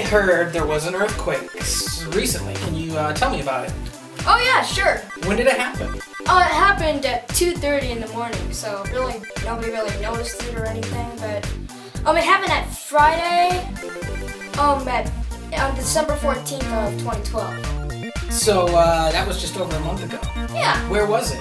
heard there was an earthquake recently. Can you uh, tell me about it? Oh yeah, sure. When did it happen? Oh, it happened at 2:30 in the morning, so really nobody really noticed it or anything. But um, it happened at Friday, um, at on December 14th of 2012. So uh, that was just over a month ago. Yeah. Where was it?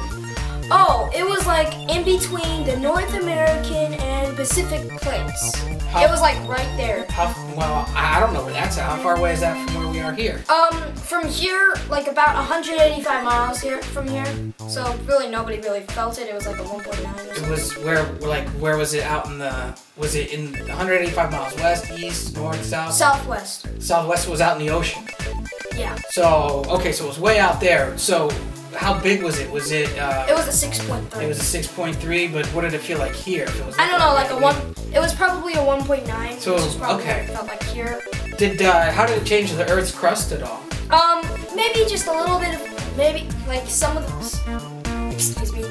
Oh, like in between the North American and Pacific plates. How- It was like right there. How well? I don't know where that's at. How far away is that from where we are here? Um, from here, like about 185 miles here from here. So really nobody really felt it. It was like a 1.9 It was where, like, where was it out in the? Was it in 185 miles west, east, north, south? Southwest. Southwest was out in the ocean. Yeah. So okay, so it was way out there. So how big was it? Was it? Uh, It was a 6.3. it was a 6.3, but what did it feel like here? Was I don't know, like a one. It was probably a 1.9. So, which is probably okay. felt like here. Did uh, how did it change the Earth's crust at all? Um, maybe just a little bit of maybe like some of the. Excuse me.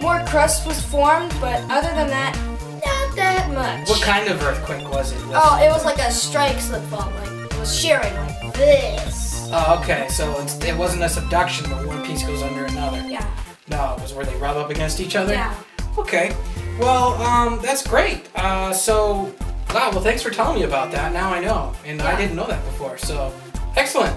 More crust was formed, but other than that, not that much. What kind of earthquake was it? Was- Oh, it was like a strike slip fault. Like it was shearing like this. Oh, okay. So it's, it wasn't a subduction, but one piece goes under another. Yeah. No, it was where they rub up against each other. Yeah. Okay. Well, um, that's great. Uh, so, wow. Well, thanks for telling me about that. Now I know, and I didn't know that before. So, excellent.